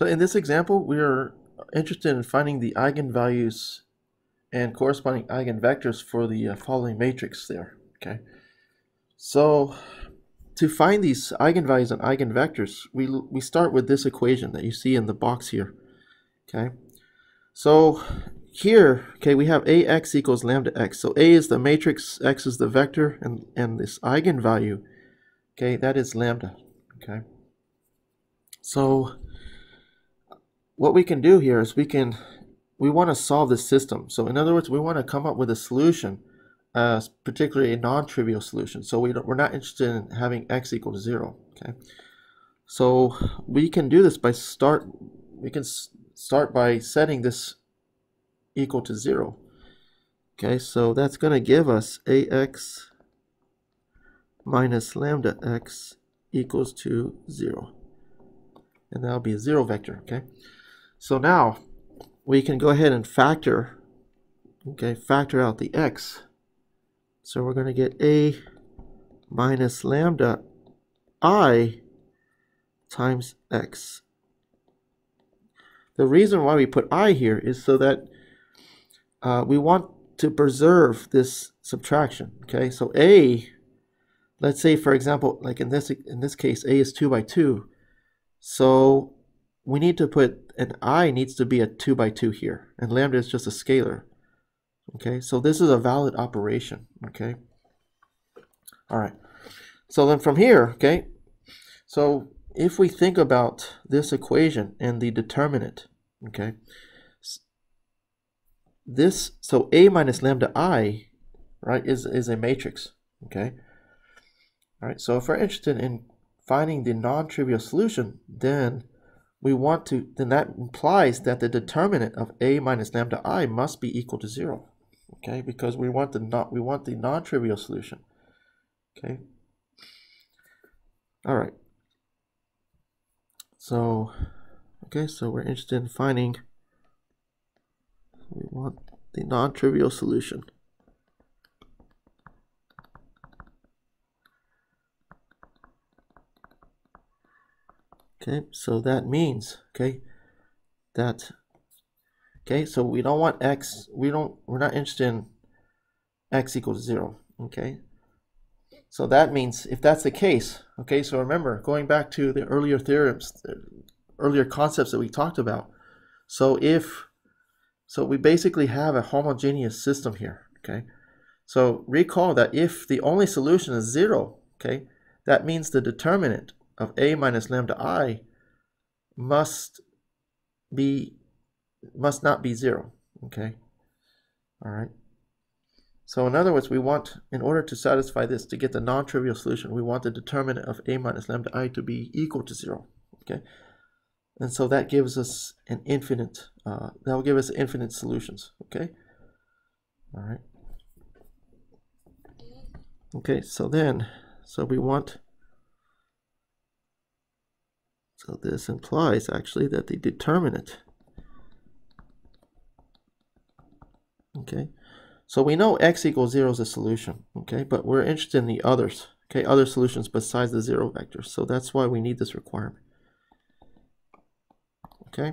So in this example, we are interested in finding the eigenvalues and corresponding eigenvectors for the uh, following matrix there. Okay. So to find these eigenvalues and eigenvectors, we, we start with this equation that you see in the box here. Okay. So here, okay, we have ax equals lambda x. So a is the matrix, x is the vector, and, and this eigenvalue, okay, that is lambda. Okay. So what we can do here is we can we want to solve this system. So in other words, we want to come up with a solution, uh, particularly a non-trivial solution. So we we're not interested in having x equal to zero. Okay. So we can do this by start. We can start by setting this equal to zero. Okay, so that's going to give us ax minus lambda x equals to zero. And that'll be a zero vector, okay? So now we can go ahead and factor, okay, factor out the x. So we're going to get a minus lambda i times x. The reason why we put i here is so that uh, we want to preserve this subtraction. Okay, so a, let's say for example, like in this in this case, a is two by two. So we need to put an i needs to be a 2 by 2 here, and lambda is just a scalar. Okay, so this is a valid operation. Okay, all right. So then from here, okay, so if we think about this equation and the determinant, okay, this so a minus lambda i, right, is is a matrix. Okay, all right. So if we're interested in finding the non-trivial solution, then we want to, then that implies that the determinant of a minus lambda i must be equal to zero. Okay, because we want the not we want the non-trivial solution. Okay. All right. So, okay, so we're interested in finding. We want the non-trivial solution. Okay, so that means, okay, that, okay, so we don't want x, we don't, we're not interested in x equals zero, okay? So that means if that's the case, okay, so remember, going back to the earlier theorems, the earlier concepts that we talked about. So if, so we basically have a homogeneous system here, okay? So recall that if the only solution is zero, okay, that means the determinant of a minus lambda i must be must not be zero okay? All right. So in other words we want in order to satisfy this to get the non-trivial solution we want the determinant of a minus lambda i to be equal to zero okay? And so that gives us an infinite uh, that will give us infinite solutions okay? All right. Okay so then so we want so this implies actually that the determinant, okay, so we know x equals 0 is a solution, okay, but we're interested in the others, okay, other solutions besides the 0 vector. So that's why we need this requirement. Okay,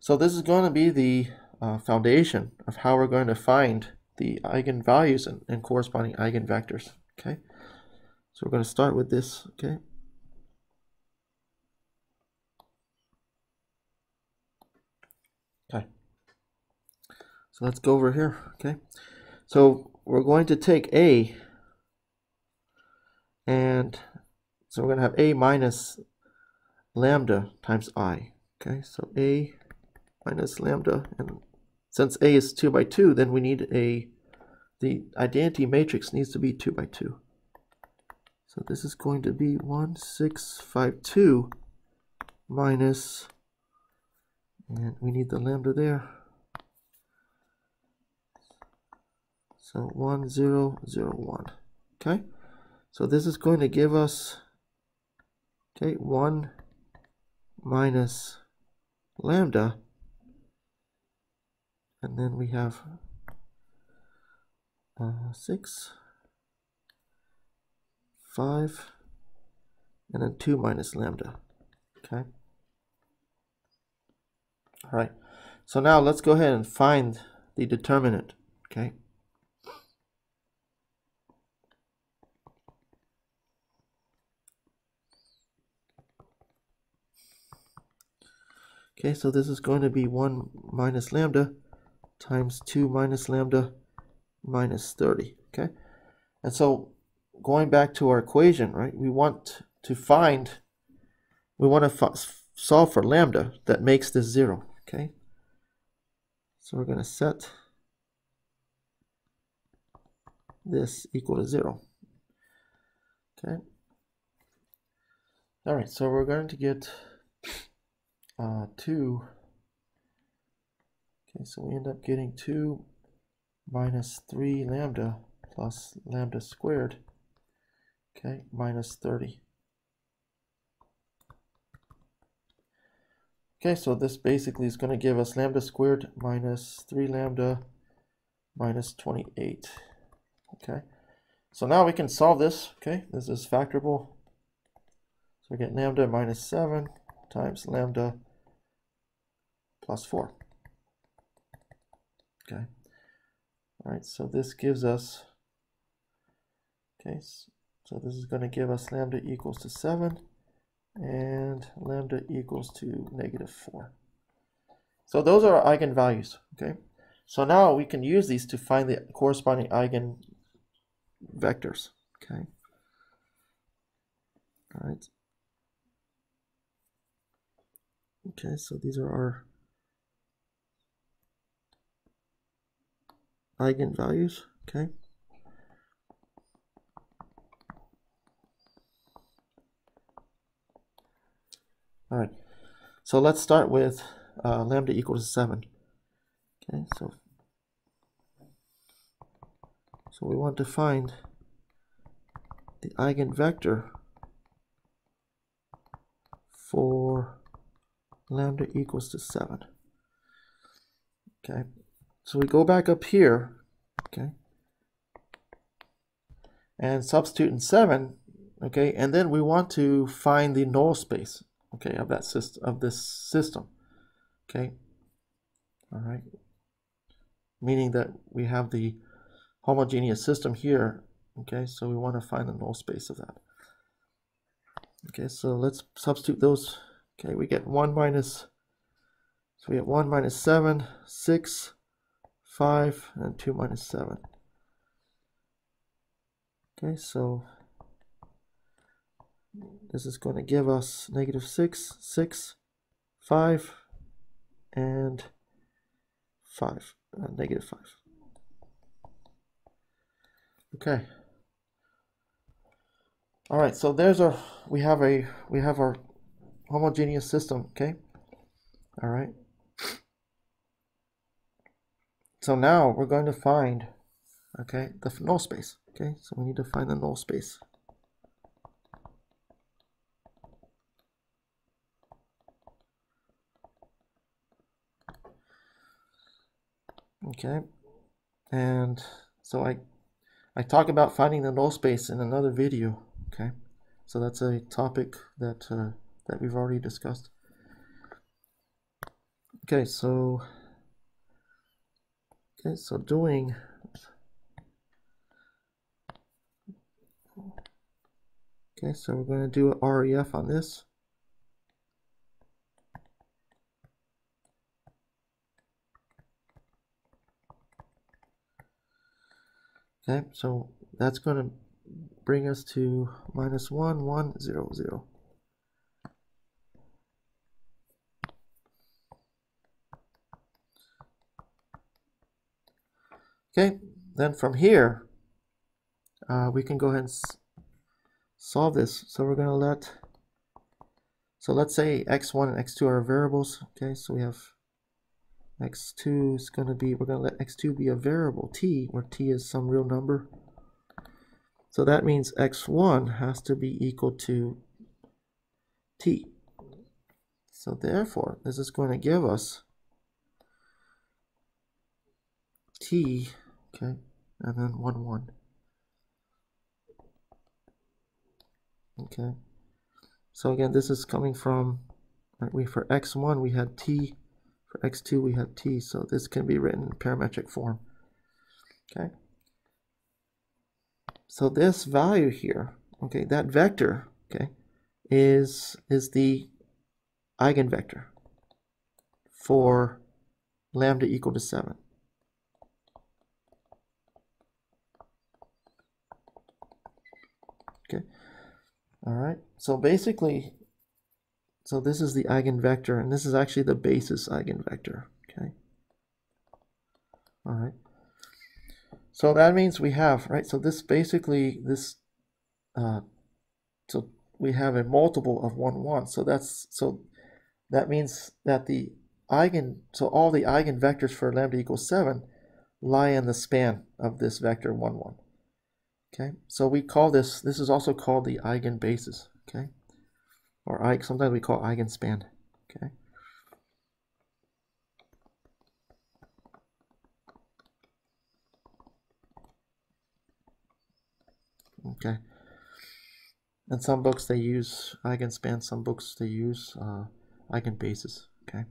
so this is going to be the uh, foundation of how we're going to find the eigenvalues and, and corresponding eigenvectors, okay. So we're going to start with this, okay. So let's go over here, okay? So we're going to take A and so we're going to have A minus lambda times I, okay? So A minus lambda and since A is 2 by 2, then we need a, the identity matrix needs to be 2 by 2. So this is going to be 1652 minus, and we need the lambda there, So 1001. Okay. So this is going to give us, okay, 1 minus lambda. And then we have uh, 6, 5, and then 2 minus lambda. Okay. all right So now let's go ahead and find the determinant, okay? Okay, so this is going to be 1 minus lambda times 2 minus lambda minus 30, okay? And so going back to our equation, right, we want to find, we want to solve for lambda that makes this 0, okay? So we're going to set this equal to 0, okay? All right, so we're going to get uh, 2. Okay, so we end up getting 2 minus 3 lambda plus lambda squared, okay, minus 30. Okay, so this basically is going to give us lambda squared minus 3 lambda minus 28. Okay, so now we can solve this. Okay, this is factorable. So we get lambda minus 7 times lambda plus 4. Okay. All right, so this gives us, okay, so this is going to give us lambda equals to 7 and lambda equals to negative 4. So those are our eigenvalues, okay? So now we can use these to find the corresponding eigenvectors, okay? All right. Okay, so these are our eigenvalues, okay? All right, so let's start with uh, lambda equals 7. Okay, so so we want to find the eigenvector for lambda equals to 7. Okay, so we go back up here, okay, and substitute in 7, okay, and then we want to find the null space, okay, of that system, of this system, okay, all right, meaning that we have the homogeneous system here, okay, so we want to find the null space of that. Okay, so let's substitute those, okay, we get 1 minus, so we get 1 minus 7, 6, 5 and 2 minus 7. Okay, so this is going to give us negative 6, 6, 5, and 5, uh, negative 5. Okay. All right, so there's our, we have a, we have our homogeneous system, okay? All right. So now we're going to find, okay, the null space. Okay, so we need to find the null space. Okay, and so I I talk about finding the null space in another video. Okay, so that's a topic that uh, that we've already discussed. Okay, so Okay, so doing Okay, so we're going to do a REF on this. Okay, so that's going to bring us to minus 1, 1, 0, 0. Okay, then from here, uh, we can go ahead and solve this. So we're going to let, so let's say x1 and x2 are variables. Okay, so we have x2 is going to be, we're going to let x2 be a variable t, where t is some real number. So that means x1 has to be equal to t. So therefore, this is going to give us t Okay, and then 1, 1. Okay, so again, this is coming from, right, we for x1 we had t, for x2 we had t, so this can be written in parametric form. Okay. So this value here, okay, that vector, okay, is is the eigenvector for lambda equal to 7. Okay. All right. So basically, so this is the eigenvector, and this is actually the basis eigenvector. Okay. All right. So that means we have, right? So this basically, this, uh, so we have a multiple of 1, 1. So that's, so that means that the eigen, so all the eigenvectors for lambda equals 7 lie in the span of this vector 1, 1. Okay, so we call this, this is also called the eigenbasis, okay? or sometimes we call eigenspan. Okay. Okay. In some books they use eigenspan, some books they use uh, eigenbasis. Okay.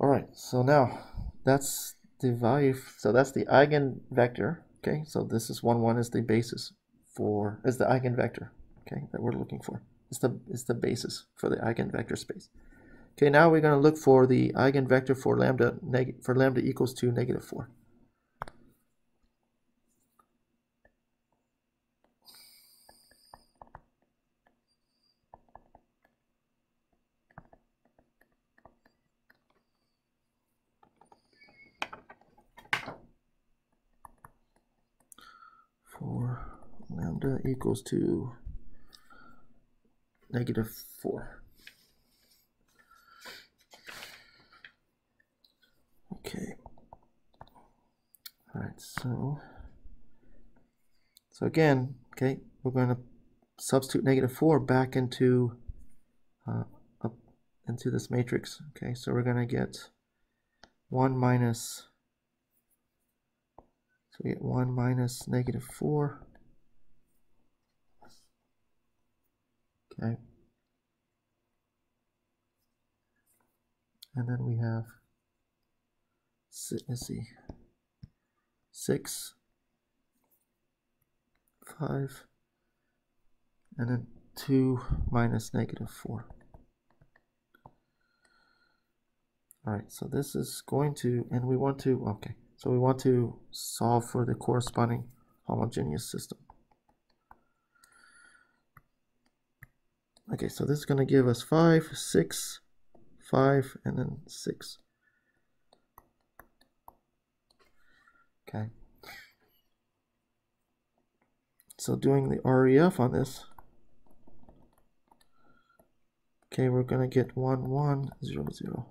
All right. So now that's the value. So that's the eigenvector. Okay. So this is one one is the basis for is the eigenvector. Okay, that we're looking for It's the, it's the basis for the eigenvector space. Okay, now we're going to look for the eigenvector for lambda, for lambda equals to negative 4. For lambda equals to negative 4. Okay. All right, so so again, okay, we're going to substitute negative 4 back into uh, up into this matrix. Okay, so we're going to get 1 minus so we get 1 minus negative 4 Okay. And then we have, let's see, 6, 5, and then 2 minus negative 4. Alright, so this is going to, and we want to, okay, so we want to solve for the corresponding homogeneous system. Okay, so this is going to give us 5, 6, 5, and then 6. Okay. So doing the REF on this, okay, we're going to get 1, 1, 0, 0.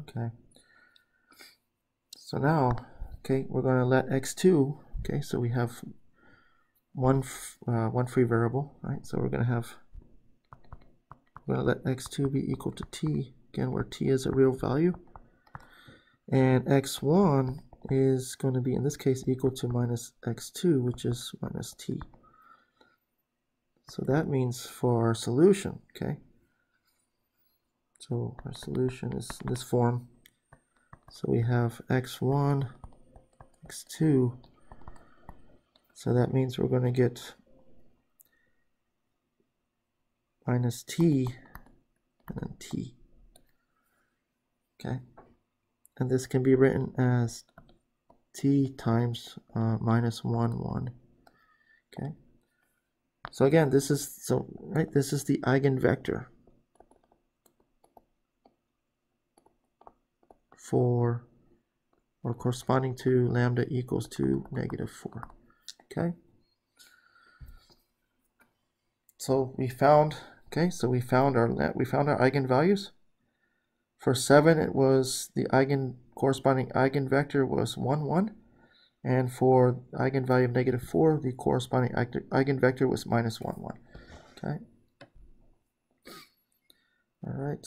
Okay. So now, okay, we're going to let x2, okay, so we have one uh, one free variable, right? So we're going to have we're going to let x2 be equal to t again, where t is a real value, and x1 is going to be in this case equal to minus x2, which is minus t. So that means for our solution, okay. So our solution is this form. So we have x1, x2 so that means we're going to get minus t and then t. Okay. And this can be written as t times uh, minus 1, 1. Okay. So again, this is so right. This is the eigenvector for or corresponding to lambda equals to negative 4. Okay. So we found, okay, so we found our we found our eigenvalues. For 7, it was the eigen corresponding eigenvector was 1, 1. And for eigenvalue of negative 4, the corresponding eigenvector was minus 1, 1. Okay. All right.